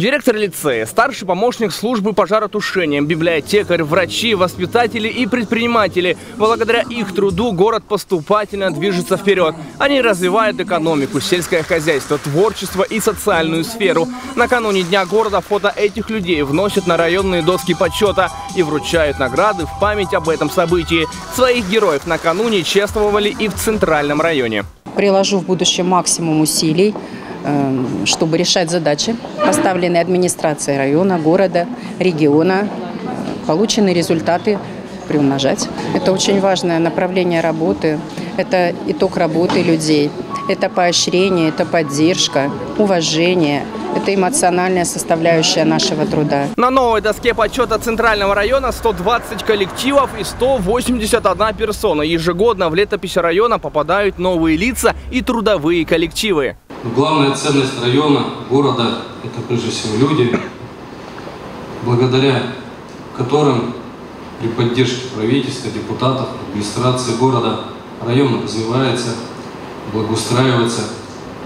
Директор лицея, старший помощник службы пожаротушения, библиотекарь, врачи, воспитатели и предприниматели. Благодаря их труду город поступательно движется вперед. Они развивают экономику, сельское хозяйство, творчество и социальную сферу. Накануне Дня города фото этих людей вносят на районные доски почета и вручают награды в память об этом событии. Своих героев накануне чествовали и в Центральном районе. Приложу в будущем максимум усилий чтобы решать задачи, поставленные администрацией района, города, региона, полученные результаты приумножать. Это очень важное направление работы, это итог работы людей, это поощрение, это поддержка, уважение, это эмоциональная составляющая нашего труда. На новой доске почета Центрального района 120 коллективов и 181 персона. Ежегодно в летопись района попадают новые лица и трудовые коллективы. Но главная ценность района, города – это прежде всего люди, благодаря которым при поддержке правительства, депутатов, администрации города район развивается, благоустраивается –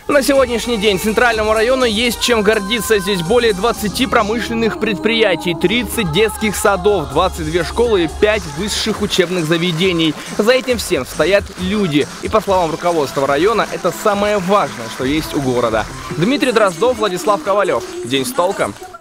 на сегодняшний день Центральному району есть чем гордиться. Здесь более 20 промышленных предприятий, 30 детских садов, 22 школы и 5 высших учебных заведений. За этим всем стоят люди. И по словам руководства района, это самое важное, что есть у города. Дмитрий Дроздов, Владислав Ковалев. День с толком.